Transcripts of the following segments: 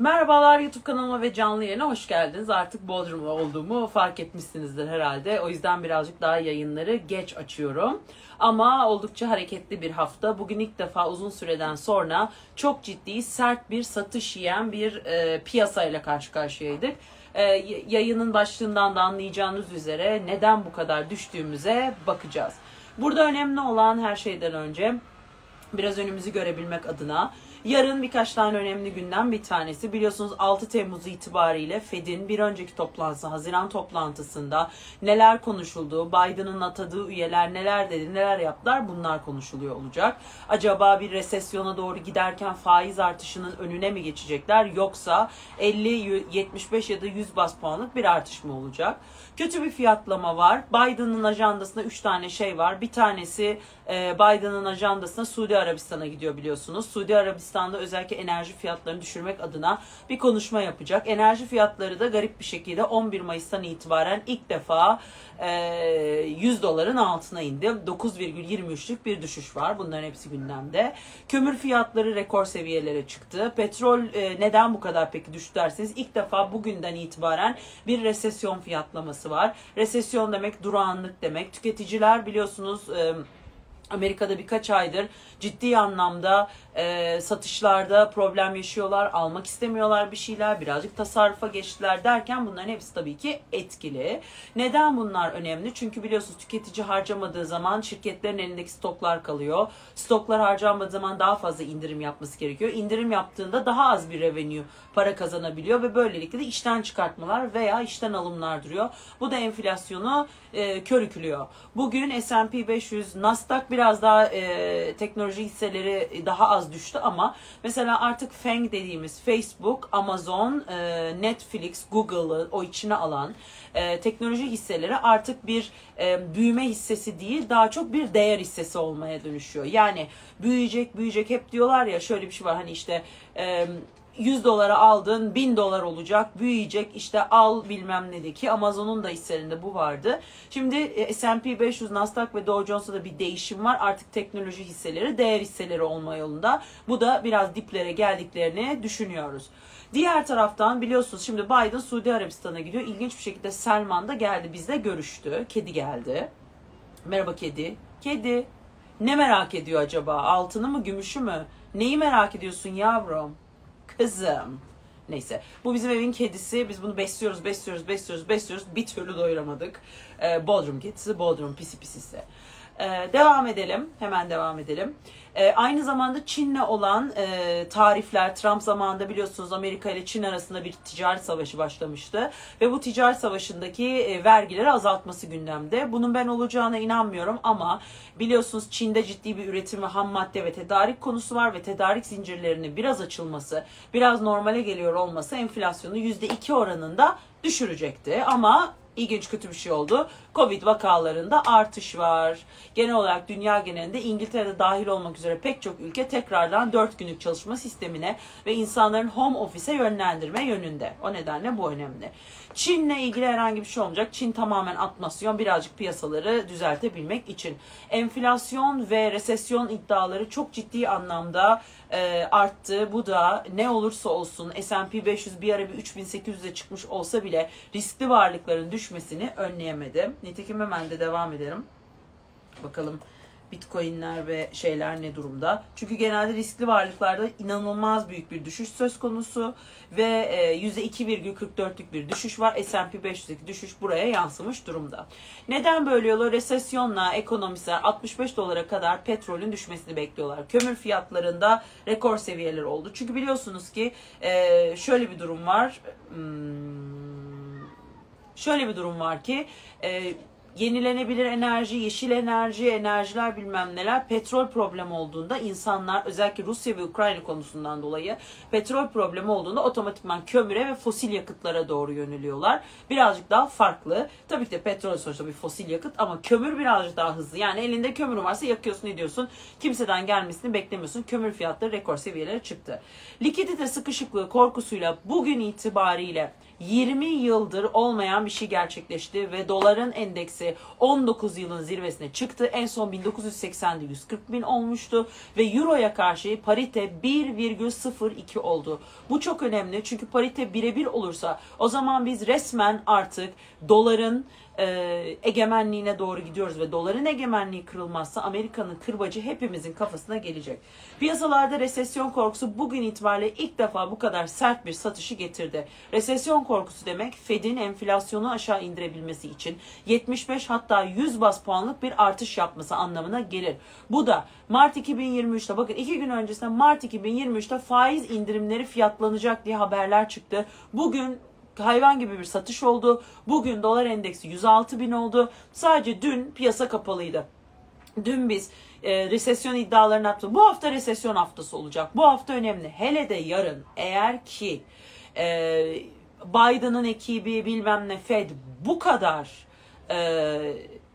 Merhabalar YouTube kanalıma ve canlı yayına hoş geldiniz. Artık Bodrum'da olduğumu fark etmişsinizdir herhalde. O yüzden birazcık daha yayınları geç açıyorum. Ama oldukça hareketli bir hafta. Bugün ilk defa uzun süreden sonra çok ciddi, sert bir satış yiyen bir e, piyasayla karşı karşıyaydık. E, yayının başlığından da anlayacağınız üzere neden bu kadar düştüğümüze bakacağız. Burada önemli olan her şeyden önce biraz önümüzü görebilmek adına Yarın birkaç tane önemli günden bir tanesi. Biliyorsunuz 6 Temmuz itibariyle Fed'in bir önceki toplantısı, Haziran toplantısında neler konuşuldu, Biden'ın atadığı üyeler neler dedi, neler yaptılar bunlar konuşuluyor olacak. Acaba bir resesyona doğru giderken faiz artışının önüne mi geçecekler yoksa 50, 75 ya da 100 bas puanlık bir artış mı olacak? Kötü bir fiyatlama var. Biden'ın ajandasında 3 tane şey var. Bir tanesi e, Biden'ın ajandasında Suudi Arabistan'a gidiyor biliyorsunuz. Suudi Arabistan'da özellikle enerji fiyatlarını düşürmek adına bir konuşma yapacak. Enerji fiyatları da garip bir şekilde 11 Mayıs'tan itibaren ilk defa 100 e, doların altına indi. 9,23'lük bir düşüş var. Bunların hepsi gündemde. Kömür fiyatları rekor seviyelere çıktı. Petrol neden bu kadar peki düştü derseniz ilk defa bugünden itibaren bir resesyon fiyatlaması var. Resesyon demek durağanlık demek. Tüketiciler biliyorsunuz Amerika'da birkaç aydır ciddi anlamda e, satışlarda problem yaşıyorlar, almak istemiyorlar bir şeyler, birazcık tasarrufa geçtiler derken bunların hepsi tabii ki etkili. Neden bunlar önemli? Çünkü biliyorsunuz tüketici harcamadığı zaman şirketlerin elindeki stoklar kalıyor. Stoklar harcanmadığı zaman daha fazla indirim yapması gerekiyor. İndirim yaptığında daha az bir revenue para kazanabiliyor ve böylelikle de işten çıkartmalar veya işten alımlar duruyor. Bu da enflasyonu e, körüklüyor. Bugün S&P 500, Nasdaq biraz daha e, teknoloji hisseleri daha az düştü ama mesela artık FANG dediğimiz Facebook, Amazon, e, Netflix, Google'ı o içine alan e, teknoloji hisseleri artık bir e, büyüme hissesi değil daha çok bir değer hissesi olmaya dönüşüyor. Yani büyüyecek büyüyecek hep diyorlar ya şöyle bir şey var hani işte e, 100 dolara aldın 1000 dolar olacak büyüyecek işte al bilmem ne de ki Amazon'un da hisselerinde bu vardı. Şimdi e, S&P 500, Nasdaq ve Dow Jones'ta da bir değişim var. Artık teknoloji hisseleri değer hisseleri olma yolunda. Bu da biraz diplere geldiklerini düşünüyoruz. Diğer taraftan biliyorsunuz şimdi Biden Suudi Arabistan'a gidiyor. İlginç bir şekilde Selman da geldi bizle görüştü. Kedi geldi. Merhaba kedi. Kedi. Ne merak ediyor acaba? Altını mı gümüşü mü? Neyi merak ediyorsun yavrum? Kızım. Neyse. Bu bizim evin kedisi. Biz bunu besliyoruz, besliyoruz, besliyoruz, besliyoruz. Bir türlü doyuramadık. Ee, Bodrum kedisi, Bodrum pisi pisisi. Ee, devam edelim. Hemen devam edelim. E, aynı zamanda Çin'le olan e, tarifler Trump zamanında biliyorsunuz Amerika ile Çin arasında bir ticaret savaşı başlamıştı ve bu ticaret savaşındaki e, vergileri azaltması gündemde. Bunun ben olacağına inanmıyorum ama biliyorsunuz Çin'de ciddi bir üretim ve ham madde ve tedarik konusu var ve tedarik zincirlerinin biraz açılması, biraz normale geliyor olması enflasyonu %2 oranında düşürecekti ama ilginç kötü bir şey oldu. Covid vakalarında artış var. Genel olarak dünya genelinde İngiltere'de dahil olmak üzere pek çok ülke tekrardan 4 günlük çalışma sistemine ve insanların home office'e yönlendirme yönünde. O nedenle bu önemli. Çin'le ilgili herhangi bir şey olmayacak. Çin tamamen atmasyon birazcık piyasaları düzeltebilmek için. Enflasyon ve resesyon iddiaları çok ciddi anlamda e, arttı. Bu da ne olursa olsun S&P 500 bir ara bir 3800'e çıkmış olsa bile riskli varlıkların düşmesini önleyemedi. Nitekim hemen de devam edelim. Bakalım Bitcoin'ler ve şeyler ne durumda? Çünkü genelde riskli varlıklarda inanılmaz büyük bir düşüş söz konusu ve %2,44'lük e, bir düşüş var. S&P 500'deki düşüş buraya yansımış durumda. Neden böyle oluyor? Resesyonla ekonomistler 65 dolara kadar petrolün düşmesini bekliyorlar. Kömür fiyatlarında rekor seviyeler oldu. Çünkü biliyorsunuz ki e, şöyle bir durum var. Hmm, şöyle bir durum var ki e, yenilenebilir enerji, yeşil enerji, enerjiler bilmem neler petrol problemi olduğunda insanlar özellikle Rusya ve Ukrayna konusundan dolayı petrol problemi olduğunda otomatikman kömüre ve fosil yakıtlara doğru yöneliyorlar. Birazcık daha farklı. Tabii ki de petrol sonuçta bir fosil yakıt ama kömür birazcık daha hızlı. Yani elinde kömür varsa yakıyorsun ediyorsun. Kimseden gelmesini beklemiyorsun. Kömür fiyatları rekor seviyelere çıktı. Likidite sıkışıklığı korkusuyla bugün itibariyle 20 yıldır olmayan bir şey gerçekleşti ve doların endeksi 19 yılın zirvesine çıktı. En son 1980'de 140 bin olmuştu ve euroya karşı parite 1,02 oldu. Bu çok önemli çünkü parite birebir olursa o zaman biz resmen artık doların e, egemenliğine doğru gidiyoruz ve doların egemenliği kırılmazsa Amerika'nın kırbacı hepimizin kafasına gelecek. Piyasalarda resesyon korkusu bugün itibariyle ilk defa bu kadar sert bir satışı getirdi. Resesyon korkusu demek Fed'in enflasyonu aşağı indirebilmesi için 75 hatta 100 bas puanlık bir artış yapması anlamına gelir. Bu da Mart 2023'te bakın iki gün öncesinde Mart 2023'te faiz indirimleri fiyatlanacak diye haberler çıktı. Bugün hayvan gibi bir satış oldu. Bugün dolar endeksi 106 bin oldu. Sadece dün piyasa kapalıydı. Dün biz e, resesyon iddialarını yaptık. Bu hafta resesyon haftası olacak. Bu hafta önemli. Hele de yarın eğer ki e, Biden'ın ekibi bilmem ne Fed bu kadar e,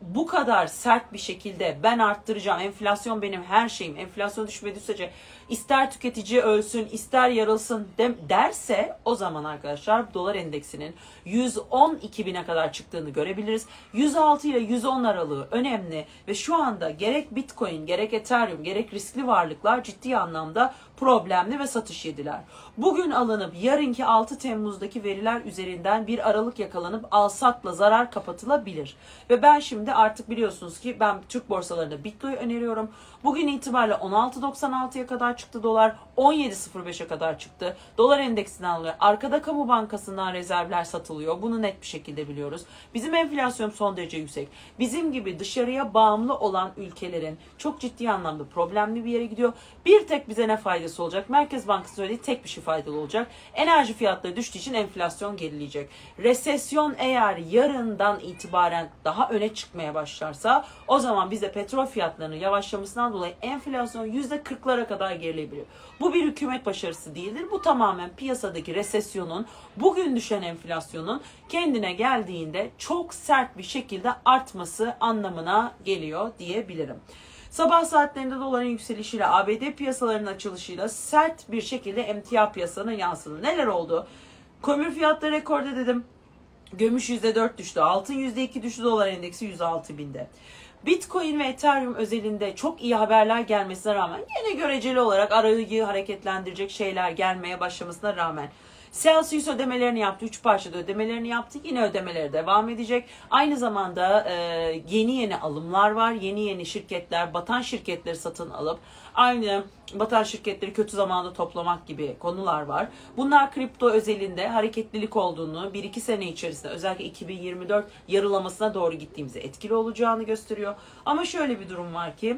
bu kadar sert bir şekilde ben arttıracağım, enflasyon benim her şeyim, enflasyon düşmediği sürece ister tüketici ölsün, ister yarılsın de, derse o zaman arkadaşlar dolar endeksinin 112 bine kadar çıktığını görebiliriz. 106 ile 110 aralığı önemli ve şu anda gerek Bitcoin, gerek Ethereum, gerek riskli varlıklar ciddi anlamda problemli ve satış yediler. Bugün alınıp yarınki 6 Temmuz'daki veriler üzerinden bir aralık yakalanıp alsatla zarar kapatılabilir. Ve ben şimdi artık biliyorsunuz ki ben Türk borsalarında Bitcoin öneriyorum. Bugün itibariyle 16.96'ya kadar çıktı dolar. 17.05'e kadar çıktı. Dolar endeksinden alıyor. Arkada kamu bankasından rezervler satılıyor. Bunu net bir şekilde biliyoruz. Bizim enflasyon son derece yüksek. Bizim gibi dışarıya bağımlı olan ülkelerin çok ciddi anlamda problemli bir yere gidiyor. Bir tek bize ne faydası olacak? Merkez Bankası söylediği tek bir şey faydalı olacak. Enerji fiyatları düştüğü için enflasyon gerileyecek. Resesyon eğer yarından itibaren daha öne çıkmaya başlarsa o zaman bize petrol fiyatlarının yavaşlamasından dolayı enflasyon %40'lara kadar gerilebiliyor. Bu bir hükümet başarısı değildir. Bu tamamen piyasadaki resesyonun, bugün düşen enflasyonun kendine geldiğinde çok sert bir şekilde artması anlamına geliyor diyebilirim. Sabah saatlerinde doların yükselişiyle ABD piyasalarının açılışıyla sert bir şekilde emtia piyasanın yansıdı. Neler oldu? Kömür fiyatları rekorda dedim. Gümüş %4 düştü. Altın %2 düştü. Dolar endeksi 106 binde. Bitcoin ve Ethereum özelinde çok iyi haberler gelmesine rağmen yine göreceli olarak arayı hareketlendirecek şeyler gelmeye başlamasına rağmen Celsius ödemelerini yaptı. Üç parçada ödemelerini yaptı. Yine ödemeleri devam edecek. Aynı zamanda e, yeni yeni alımlar var. Yeni yeni şirketler, batan şirketleri satın alıp aynı batan şirketleri kötü zamanda toplamak gibi konular var. Bunlar kripto özelinde hareketlilik olduğunu, 1-2 sene içerisinde özellikle 2024 yarılamasına doğru gittiğimizi etkili olacağını gösteriyor. Ama şöyle bir durum var ki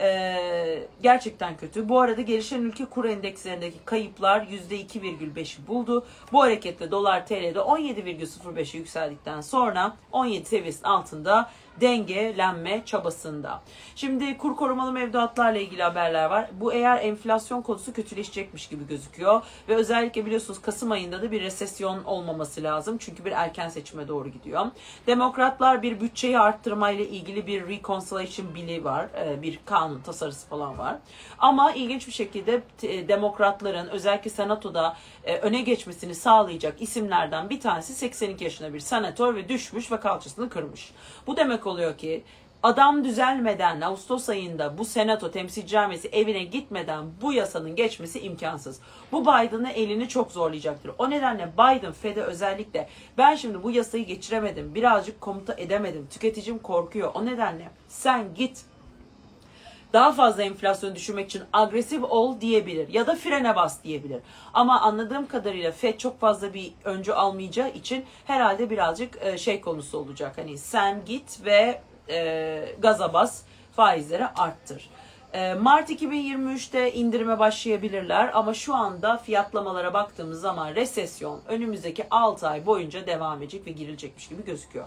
ee, gerçekten kötü. Bu arada gelişen ülke kur endekslerindeki kayıplar %2,5'i buldu. Bu hareketle dolar TL'de 17,05'e yükseldikten sonra 17 seviyesinin altında dengelenme çabasında. Şimdi kur korumalı mevduatlarla ilgili haberler var. Bu eğer enflasyon konusu kötüleşecekmiş gibi gözüküyor ve özellikle biliyorsunuz Kasım ayında da bir resesyon olmaması lazım. Çünkü bir erken seçime doğru gidiyor. Demokratlar bir bütçeyi arttırmayla ilgili bir reconciliation bili var. E, bir kanun tasarısı falan var. Ama ilginç bir şekilde e, demokratların özellikle senatoda e, öne geçmesini sağlayacak isimlerden bir tanesi 82 yaşında bir senatör ve düşmüş ve kalçasını kırmış. Bu demek oluyor ki adam düzelmeden Ağustos ayında bu senato temsilci camisi evine gitmeden bu yasanın geçmesi imkansız. Bu Biden'ın elini çok zorlayacaktır. O nedenle Biden Fed'e özellikle ben şimdi bu yasayı geçiremedim birazcık komuta edemedim tüketicim korkuyor. O nedenle sen git daha fazla enflasyonu düşürmek için agresif ol diyebilir ya da frene bas diyebilir. Ama anladığım kadarıyla FED çok fazla bir öncü almayacağı için herhalde birazcık e, şey konusu olacak. Hani sen git ve e, gaza bas faizleri arttır. E, Mart 2023'te indirime başlayabilirler ama şu anda fiyatlamalara baktığımız zaman resesyon önümüzdeki 6 ay boyunca devam edecek ve girilecekmiş gibi gözüküyor.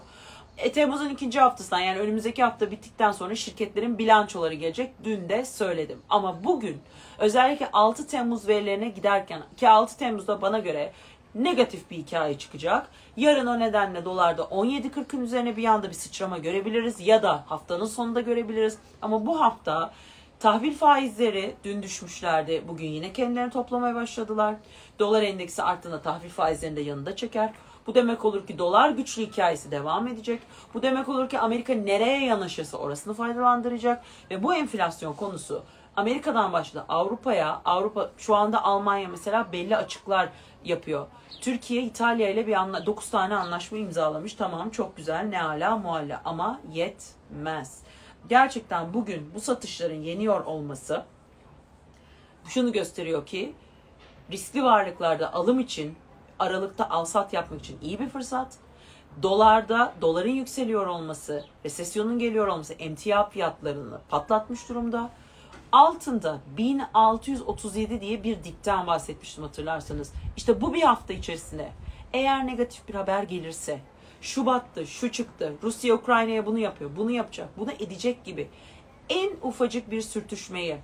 E, Temmuz'un ikinci haftasından yani önümüzdeki hafta bittikten sonra şirketlerin bilançoları gelecek. Dün de söyledim. Ama bugün özellikle 6 Temmuz verilerine giderken ki 6 Temmuz'da bana göre negatif bir hikaye çıkacak. Yarın o nedenle dolarda 17.40'ın üzerine bir anda bir sıçrama görebiliriz ya da haftanın sonunda görebiliriz. Ama bu hafta tahvil faizleri dün düşmüşlerdi. Bugün yine kendilerini toplamaya başladılar. Dolar endeksi arttığında tahvil faizlerini de yanında çeker. Bu demek olur ki dolar güçlü hikayesi devam edecek. Bu demek olur ki Amerika nereye yanaşırsa orasını faydalandıracak. Ve bu enflasyon konusu Amerika'dan başladı Avrupa'ya. Avrupa şu anda Almanya mesela belli açıklar yapıyor. Türkiye İtalya ile bir anla 9 tane anlaşma imzalamış. Tamam çok güzel ne ala mualla ama yetmez. Gerçekten bugün bu satışların yeniyor olması şunu gösteriyor ki riskli varlıklarda alım için Aralıkta alsat yapmak için iyi bir fırsat. Dolarda doların yükseliyor olması, resesyonun geliyor olması emtia fiyatlarını patlatmış durumda. Altında 1637 diye bir dipten bahsetmiştim hatırlarsanız. İşte bu bir hafta içerisinde eğer negatif bir haber gelirse Şubat'ta şu çıktı, Rusya Ukrayna'ya bunu yapıyor, bunu yapacak, bunu edecek gibi en ufacık bir sürtüşmeyi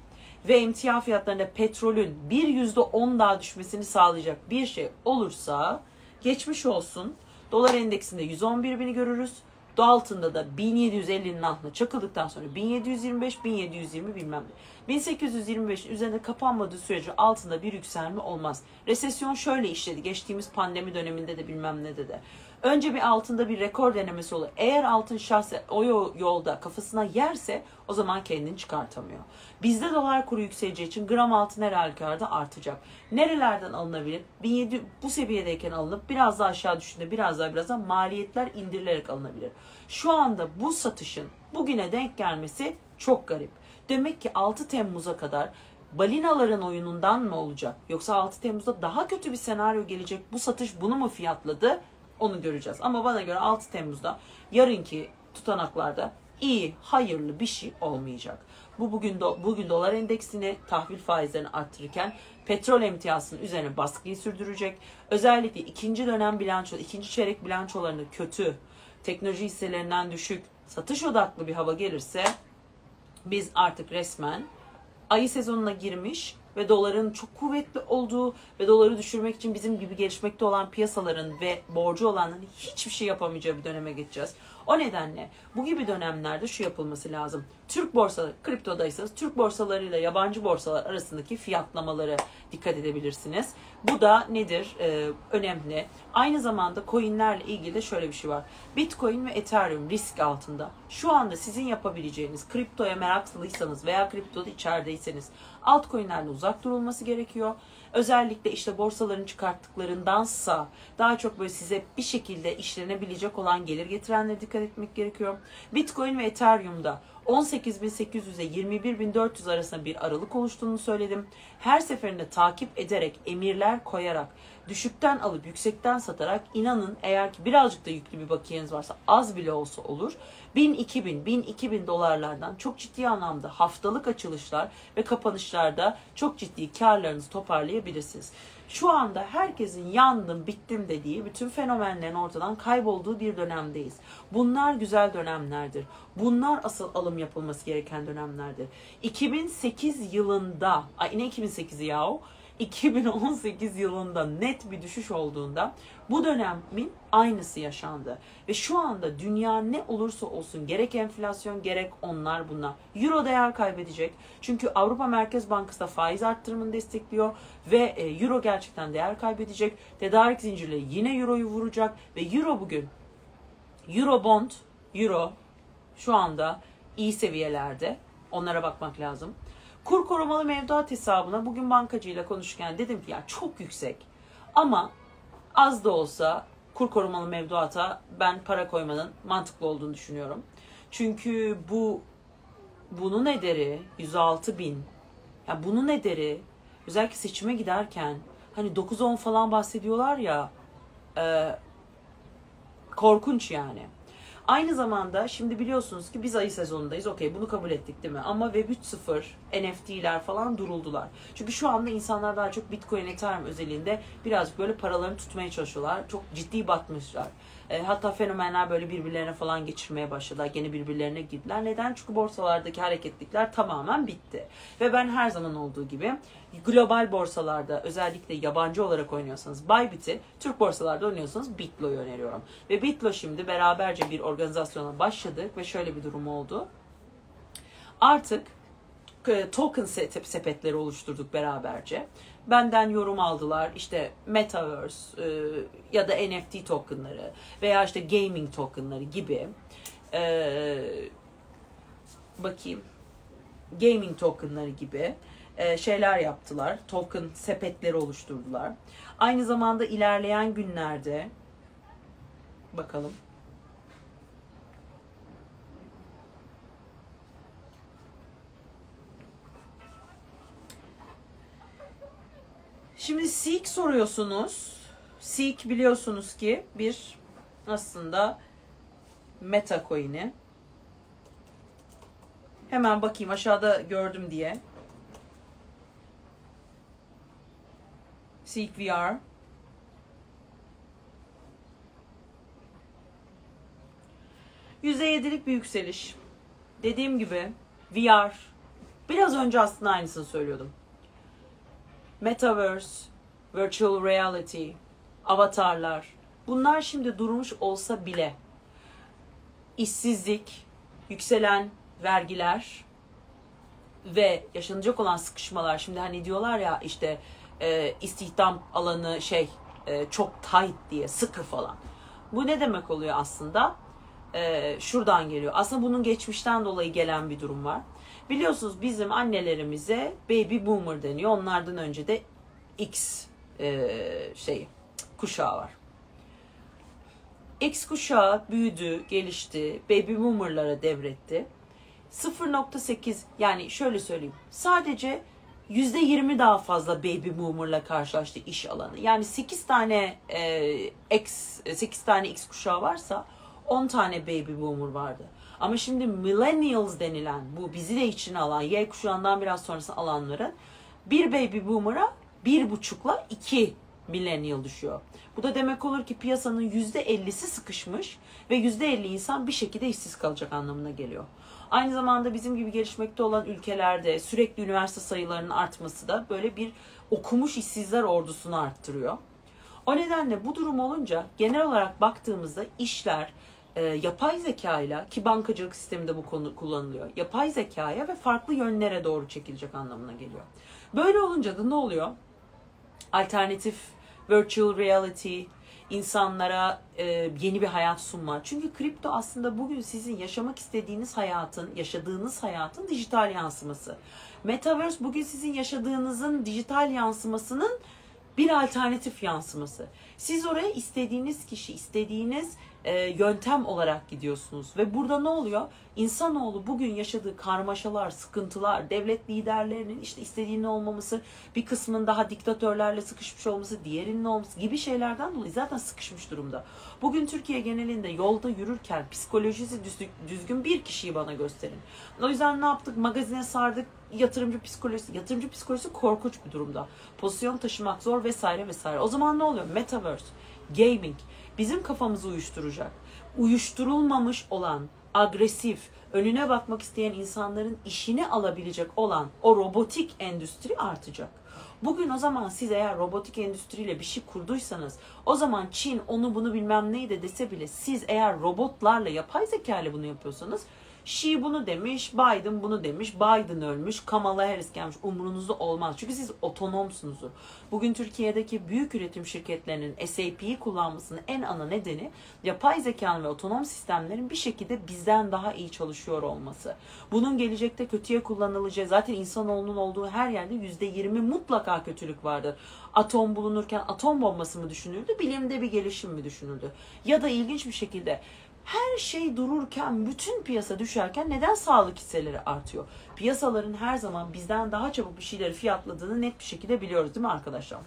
ve emtia fiyatlarında petrolün bir yüzde on daha düşmesini sağlayacak bir şey olursa geçmiş olsun. Dolar endeksinde 111 bini görürüz. Do altında da 1750'nin altına çakıldıktan sonra 1725, 1720 bilmem ne. 1825 üzerinde kapanmadığı sürece altında bir yükselme olmaz. Resesyon şöyle işledi. Geçtiğimiz pandemi döneminde de bilmem ne de de. Önce bir altında bir rekor denemesi olur. Eğer altın şahse o yolda kafasına yerse o zaman kendini çıkartamıyor. Bizde dolar kuru yükseleceği için gram altın her halükarda artacak. Nerelerden alınabilir? 1700 bu seviyedeyken alınıp biraz daha aşağı düşünde biraz daha biraz daha maliyetler indirilerek alınabilir. Şu anda bu satışın bugüne denk gelmesi çok garip. Demek ki 6 Temmuz'a kadar balinaların oyunundan mı olacak? Yoksa 6 Temmuz'da daha kötü bir senaryo gelecek. Bu satış bunu mu fiyatladı? Onu göreceğiz. Ama bana göre 6 Temmuz'da yarınki tutanaklarda iyi, hayırlı bir şey olmayacak. Bu bugün do, bugün dolar endeksini tahvil faizlerini arttırırken petrol emtiyasının üzerine baskıyı sürdürecek. Özellikle ikinci dönem bilanço, ikinci çeyrek bilançolarında kötü, teknoloji hisselerinden düşük, satış odaklı bir hava gelirse biz artık resmen ayı sezonuna girmiş ve doların çok kuvvetli olduğu ve doları düşürmek için bizim gibi gelişmekte olan piyasaların ve borcu olanların hiçbir şey yapamayacağı bir döneme geçeceğiz. O nedenle bu gibi dönemlerde şu yapılması lazım. Türk borsaları, kriptodaysanız Türk borsalarıyla yabancı borsalar arasındaki fiyatlamaları dikkat edebilirsiniz. Bu da nedir? Ee, önemli. Aynı zamanda coinlerle ilgili de şöyle bir şey var. Bitcoin ve Ethereum risk altında. Şu anda sizin yapabileceğiniz kriptoya meraklıysanız veya kriptoda içerideyseniz altcoin'lerle uzak durulması gerekiyor. Özellikle işte borsaların çıkarttıklarındansa daha çok böyle size bir şekilde işlenebilecek olan gelir getirenlere dikkat etmek gerekiyor. Bitcoin ve Ethereum'da 18.800 ile 21.400 arasında bir aralık oluştuğunu söyledim. Her seferinde takip ederek, emirler koyarak, düşükten alıp yüksekten satarak inanın eğer ki birazcık da yüklü bir bakiyeniz varsa az bile olsa olur. 1000, 2000, 1000, 2000 dolarlardan çok ciddi anlamda haftalık açılışlar ve kapanışlarda çok ciddi karlarınızı toparlayabilirsiniz. Şu anda herkesin yandım, bittim dediği bütün fenomenlerin ortadan kaybolduğu bir dönemdeyiz. Bunlar güzel dönemlerdir. Bunlar asıl alım yapılması gereken dönemlerdir. 2008 yılında, ay ne 2008'i yahu? 2018 yılında net bir düşüş olduğunda bu dönemin aynısı yaşandı. Ve şu anda dünya ne olursa olsun gerek enflasyon gerek onlar bunlar. Euro değer kaybedecek. Çünkü Avrupa Merkez Bankası da faiz arttırımını destekliyor ve e, Euro gerçekten değer kaybedecek. Tedarik zincirleri yine Euro'yu vuracak ve Euro bugün Euro bond, Euro şu anda iyi seviyelerde. Onlara bakmak lazım. Kur korumalı mevduat hesabına bugün bankacıyla konuşurken dedim ki ya çok yüksek. Ama az da olsa kur korumalı mevduata ben para koymanın mantıklı olduğunu düşünüyorum. Çünkü bu bunun ederi 106 bin. Ya bunun ederi özellikle seçime giderken hani 9-10 falan bahsediyorlar ya e, korkunç yani. Aynı zamanda şimdi biliyorsunuz ki biz ayı sezonundayız. Okey bunu kabul ettik değil mi? Ama Web 3.0, NFT'ler falan duruldular. Çünkü şu anda insanlar daha çok Bitcoin, Ethereum özelinde birazcık böyle paralarını tutmaya çalışıyorlar. Çok ciddi batmışlar. E, hatta fenomenler böyle birbirlerine falan geçirmeye başladılar. Gene birbirlerine girdiler. Neden? Çünkü borsalardaki hareketlikler tamamen bitti. Ve ben her zaman olduğu gibi global borsalarda özellikle yabancı olarak oynuyorsanız Bybit'i, Türk borsalarda oynuyorsanız Bitlo'yu öneriyorum. Ve Bitlo şimdi beraberce bir organizasyona başladık ve şöyle bir durum oldu. Artık token sepetleri oluşturduk beraberce. Benden yorum aldılar işte Metaverse e, ya da NFT tokenları veya işte gaming tokenları gibi. E, bakayım. Gaming tokenları gibi şeyler yaptılar. Token sepetleri oluşturdular. Aynı zamanda ilerleyen günlerde bakalım Şimdi Seek soruyorsunuz. Seek biliyorsunuz ki bir aslında meta coin'i. Hemen bakayım aşağıda gördüm diye. Seek VR. %7'lik bir yükseliş. Dediğim gibi VR. Biraz önce aslında aynısını söylüyordum. Metaverse, virtual reality, avatarlar. Bunlar şimdi durmuş olsa bile işsizlik, yükselen vergiler ve yaşanacak olan sıkışmalar şimdi hani diyorlar ya işte e, istihdam alanı şey e, çok tight diye sıkı falan. Bu ne demek oluyor aslında? E, şuradan geliyor. Aslında bunun geçmişten dolayı gelen bir durum var. Biliyorsunuz bizim annelerimize baby boomer deniyor. Onlardan önce de X e, şey kuşağı var. X kuşağı büyüdü, gelişti, baby boomer'lara devretti. 0.8 yani şöyle söyleyeyim. Sadece %20 daha fazla baby boomer'la karşılaştı iş alanı. Yani 8 tane e, X 8 tane X kuşağı varsa 10 tane baby boomer vardı. Ama şimdi millennials denilen bu bizi de içine alan Y kuşağından biraz sonrası alanların bir baby boomer'a bir buçukla iki millennial düşüyor. Bu da demek olur ki piyasanın yüzde ellisi sıkışmış ve yüzde elli insan bir şekilde işsiz kalacak anlamına geliyor. Aynı zamanda bizim gibi gelişmekte olan ülkelerde sürekli üniversite sayılarının artması da böyle bir okumuş işsizler ordusunu arttırıyor. O nedenle bu durum olunca genel olarak baktığımızda işler e, yapay zekayla ki bankacılık sisteminde bu konu kullanılıyor. Yapay zekaya ve farklı yönlere doğru çekilecek anlamına geliyor. Böyle olunca da ne oluyor? Alternatif virtual reality, insanlara e, yeni bir hayat sunma. Çünkü kripto aslında bugün sizin yaşamak istediğiniz hayatın, yaşadığınız hayatın dijital yansıması. Metaverse bugün sizin yaşadığınızın dijital yansımasının bir alternatif yansıması. Siz oraya istediğiniz kişi, istediğiniz e, yöntem olarak gidiyorsunuz. Ve burada ne oluyor? İnsanoğlu bugün yaşadığı karmaşalar, sıkıntılar, devlet liderlerinin işte istediğinin olmaması, bir kısmın daha diktatörlerle sıkışmış olması, diğerinin olması gibi şeylerden dolayı zaten sıkışmış durumda. Bugün Türkiye genelinde yolda yürürken psikolojisi düzgün bir kişiyi bana gösterin. O yüzden ne yaptık? Magazine sardık, yatırımcı psikolojisi, yatırımcı psikolojisi korkunç bir durumda. Pozisyon taşımak zor vesaire vesaire. O zaman ne oluyor? Metaverse, gaming, bizim kafamızı uyuşturacak. Uyuşturulmamış olan, agresif, önüne bakmak isteyen insanların işini alabilecek olan o robotik endüstri artacak. Bugün o zaman siz eğer robotik endüstriyle bir şey kurduysanız o zaman Çin onu bunu bilmem neydi dese bile siz eğer robotlarla yapay zeka ile bunu yapıyorsanız Xi bunu demiş, Biden bunu demiş, Biden ölmüş, Kamala Harris gelmiş. Umurunuzda olmaz. Çünkü siz otonomsunuzdur. Bugün Türkiye'deki büyük üretim şirketlerinin SAP'yi kullanmasının en ana nedeni yapay zekanın ve otonom sistemlerin bir şekilde bizden daha iyi çalışıyor olması. Bunun gelecekte kötüye kullanılacağı zaten insanoğlunun olduğu her yerde %20 mutlaka kötülük vardır. Atom bulunurken atom bombası mı düşünüldü, bilimde bir gelişim mi düşünüldü? Ya da ilginç bir şekilde her şey dururken, bütün piyasa düşerken neden sağlık hisseleri artıyor? Piyasaların her zaman bizden daha çabuk bir şeyleri fiyatladığını net bir şekilde biliyoruz değil mi arkadaşlar?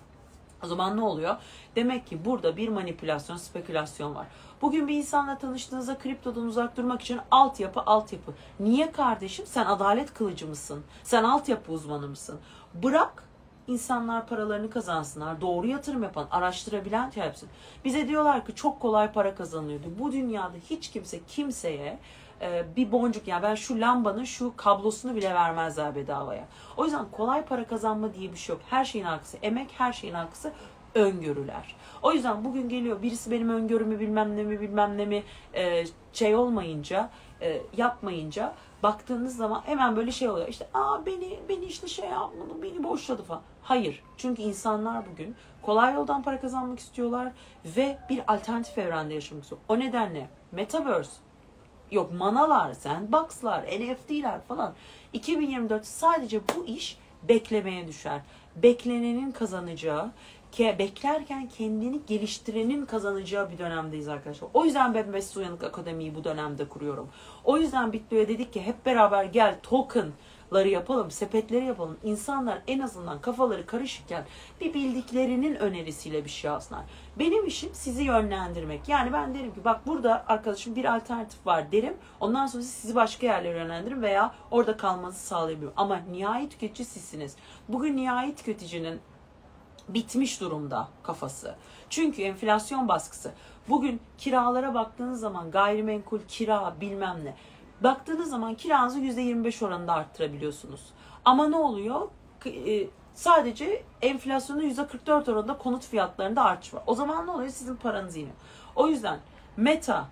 O zaman ne oluyor? Demek ki burada bir manipülasyon, spekülasyon var. Bugün bir insanla tanıştığınızda kriptodan uzak durmak için altyapı, altyapı. Niye kardeşim? Sen adalet kılıcı mısın? Sen altyapı uzmanı mısın? Bırak insanlar paralarını kazansınlar. Doğru yatırım yapan, araştırabilen şey yapsın. Bize diyorlar ki çok kolay para kazanıyordu. Bu dünyada hiç kimse kimseye e, bir boncuk ya yani ben şu lambanın şu kablosunu bile vermezler bedavaya. O yüzden kolay para kazanma diye bir şey yok. Her şeyin arkası emek, her şeyin arkası öngörüler. O yüzden bugün geliyor birisi benim öngörümü bilmem ne mi bilmem ne mi e, şey olmayınca e, yapmayınca baktığınız zaman hemen böyle şey oluyor. İşte aa beni beni işte şey yapmadı, beni boşladı falan. Hayır. Çünkü insanlar bugün kolay yoldan para kazanmak istiyorlar ve bir alternatif evrende yaşamak istiyor. O nedenle Metaverse yok manalar, sandboxlar, NFT'ler falan 2024 sadece bu iş beklemeye düşer. Beklenenin kazanacağı beklerken kendini geliştirenin kazanacağı bir dönemdeyiz arkadaşlar. O yüzden ben Mesut Uyanık Akademi'yi bu dönemde kuruyorum. O yüzden Bitlo'ya dedik ki hep beraber gel tokenları yapalım, sepetleri yapalım. İnsanlar en azından kafaları karışıkken bir bildiklerinin önerisiyle bir şey alsınlar. Benim işim sizi yönlendirmek. Yani ben derim ki bak burada arkadaşım bir alternatif var derim. Ondan sonra sizi başka yerlere yönlendiririm veya orada kalmanızı sağlayabilirim. Ama nihai tüketici sizsiniz. Bugün nihai tüketicinin bitmiş durumda kafası. Çünkü enflasyon baskısı. Bugün kiralara baktığınız zaman gayrimenkul, kira bilmem ne. Baktığınız zaman kiranızı %25 oranında arttırabiliyorsunuz. Ama ne oluyor? E, sadece enflasyonun %44 oranında konut fiyatlarında artış var. O zaman ne oluyor? Sizin paranız iniyor. O yüzden Meta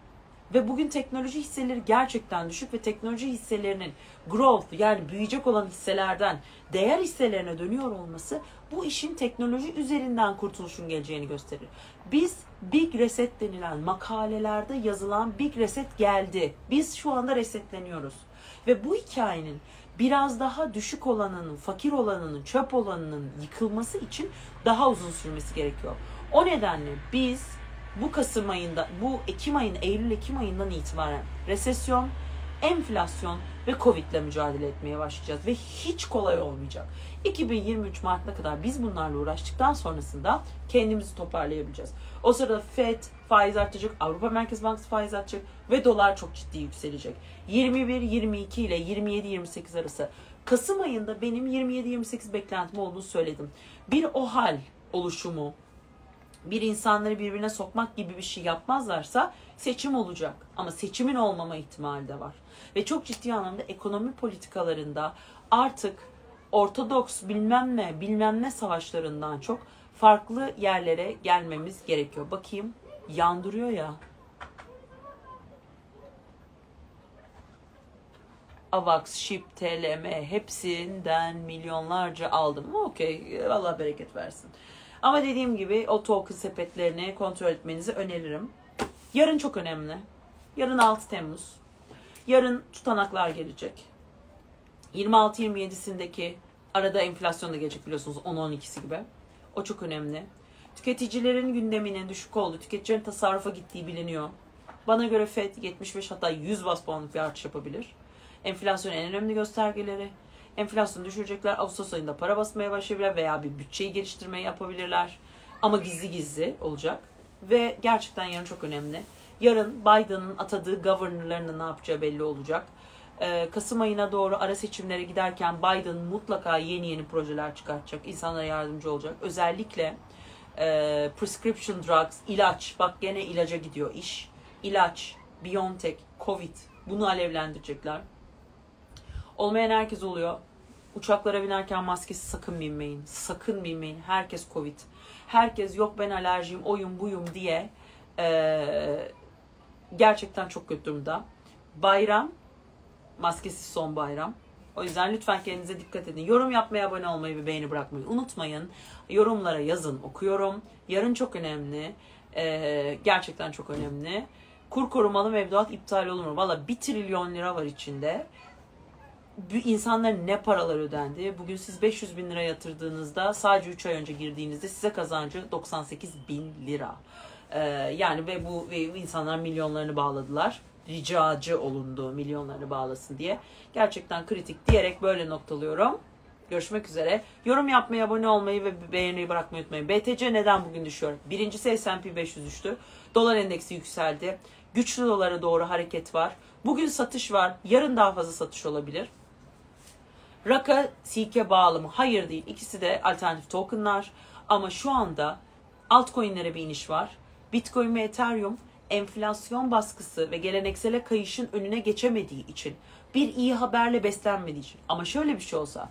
ve bugün teknoloji hisseleri gerçekten düşük ve teknoloji hisselerinin growth yani büyüyecek olan hisselerden değer hisselerine dönüyor olması bu işin teknoloji üzerinden kurtuluşun geleceğini gösterir. Biz Big Reset denilen makalelerde yazılan Big Reset geldi. Biz şu anda resetleniyoruz. Ve bu hikayenin biraz daha düşük olanının, fakir olanının, çöp olanının yıkılması için daha uzun sürmesi gerekiyor. O nedenle biz bu Kasım ayında, bu Ekim ayın, Eylül-Ekim ayından itibaren resesyon, enflasyon ve Covid ile mücadele etmeye başlayacağız ve hiç kolay olmayacak. 2023 Mart'ına kadar biz bunlarla uğraştıktan sonrasında kendimizi toparlayabileceğiz. O sırada FED faiz artacak, Avrupa Merkez Bankası faiz artacak ve dolar çok ciddi yükselecek. 21-22 ile 27-28 arası Kasım ayında benim 27-28 beklentim olduğunu söyledim. Bir o hal oluşumu, bir insanları birbirine sokmak gibi bir şey yapmazlarsa seçim olacak. Ama seçimin olmama ihtimali de var. Ve çok ciddi anlamda ekonomi politikalarında artık ortodoks bilmem ne bilmem ne savaşlarından çok farklı yerlere gelmemiz gerekiyor. Bakayım yandırıyor ya. Avax, Ship, TLM hepsinden milyonlarca aldım. Okey Allah bereket versin. Ama dediğim gibi o token sepetlerini kontrol etmenizi öneririm. Yarın çok önemli. Yarın 6 Temmuz. Yarın tutanaklar gelecek. 26-27'sindeki arada enflasyon da gelecek biliyorsunuz 10-12'si gibi. O çok önemli. Tüketicilerin gündeminin düşük olduğu, tüketicilerin tasarrufa gittiği biliniyor. Bana göre FED 75 hatta 100 bas puanlık bir artış yapabilir. Enflasyonun en önemli göstergeleri. Enflasyonu düşürecekler. Ağustos ayında para basmaya başlayabilirler veya bir bütçeyi geliştirmeyi yapabilirler. Ama gizli gizli olacak. Ve gerçekten yarın çok önemli. Yarın Biden'ın atadığı governorlarının ne yapacağı belli olacak. Ee, Kasım ayına doğru ara seçimlere giderken Biden mutlaka yeni yeni projeler çıkartacak. insanlara yardımcı olacak. Özellikle e, prescription drugs, ilaç. Bak gene ilaca gidiyor iş. İlaç, BioNTech, Covid. Bunu alevlendirecekler. Olmayan herkes oluyor. Uçaklara binerken maskesi sakın binmeyin. Sakın binmeyin. Herkes Covid. Herkes yok ben alerjiyim, oyun buyum diye e, gerçekten çok kötü durumda. Bayram, maskesiz son bayram. O yüzden lütfen kendinize dikkat edin. Yorum yapmaya, abone olmayı ve beğeni bırakmayı unutmayın. Yorumlara yazın, okuyorum. Yarın çok önemli. Ee, gerçekten çok önemli. Kur korumalı mevduat iptal olur mu? Valla 1 trilyon lira var içinde insanların ne paralar ödendi. Bugün siz 500 bin lira yatırdığınızda sadece 3 ay önce girdiğinizde size kazancı 98 bin lira. Ee, yani ve bu ve insanlar milyonlarını bağladılar. Ricacı olundu milyonlarını bağlasın diye. Gerçekten kritik diyerek böyle noktalıyorum. Görüşmek üzere. Yorum yapmayı, abone olmayı ve beğeniyi bırakmayı unutmayın. BTC neden bugün düşüyor? Birincisi S&P 500 düştü. Dolar endeksi yükseldi. Güçlü dolara doğru hareket var. Bugün satış var. Yarın daha fazla satış olabilir. Raka Silke bağlı mı? Hayır değil. İkisi de alternatif tokenlar. Ama şu anda altcoin'lere bir iniş var. Bitcoin ve Ethereum enflasyon baskısı ve geleneksele kayışın önüne geçemediği için bir iyi haberle beslenmediği için. Ama şöyle bir şey olsa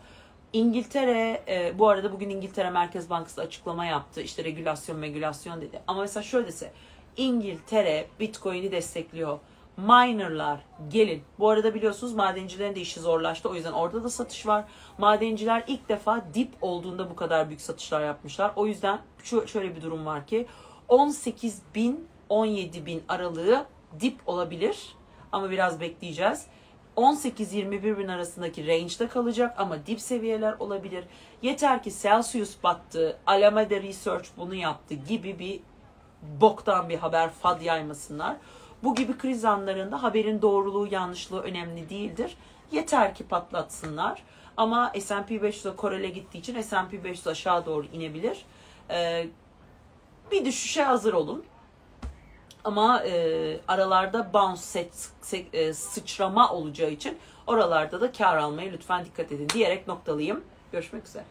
İngiltere, e, bu arada bugün İngiltere Merkez Bankası açıklama yaptı. İşte regülasyon, regülasyon dedi. Ama mesela şöyle dese, İngiltere Bitcoin'i destekliyor. Minerlar gelin. Bu arada biliyorsunuz madencilerin de işi zorlaştı. O yüzden orada da satış var. Madenciler ilk defa dip olduğunda bu kadar büyük satışlar yapmışlar. O yüzden şöyle bir durum var ki 18 bin 17 bin aralığı dip olabilir. Ama biraz bekleyeceğiz. 18-21 bin arasındaki range'de kalacak ama dip seviyeler olabilir. Yeter ki Celsius battı, Alameda Research bunu yaptı gibi bir boktan bir haber fad yaymasınlar. Bu gibi kriz anlarında haberin doğruluğu yanlışlığı önemli değildir. Yeter ki patlatsınlar. Ama S&P 500'e korele gittiği için S&P 500 aşağı doğru inebilir. Ee, bir düşüşe hazır olun. Ama e, aralarda bounce set, set, e, sıçrama olacağı için oralarda da kar almaya lütfen dikkat edin diyerek noktalıyım. Görüşmek üzere.